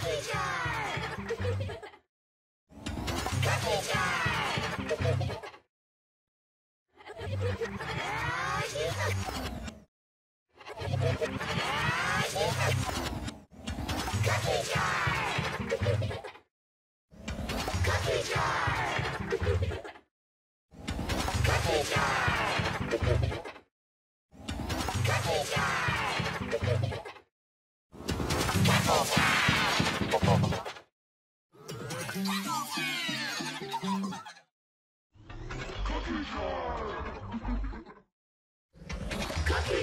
Cookie jar! Cookie jar! Cookie jar!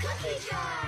Cookie jar!